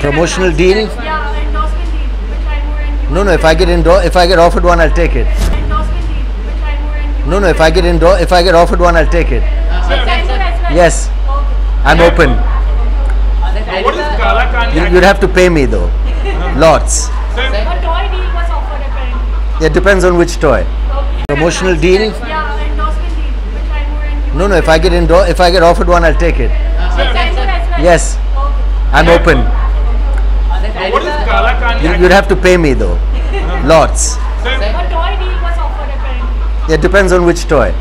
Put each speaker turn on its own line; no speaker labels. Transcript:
Promotional deal?
Yeah, endorsement deal.
No, no. If I get indo- if I get offered one, I'll take it. No, no. If I get indo- if I get offered one, I'll take it. Yes, I'm open. You'd have to pay me though, lots.
A toy deal was offered apparently.
It depends on which toy. Promotional deal?
Yeah, endorsement deal.
No, no. If I get indo- if I get offered one, I'll take it. Yes. I'm open.
What is Kaalakaandi?
You, you'd have to pay me though, lots.
A toy deal was offered apparently.
It depends on which toy.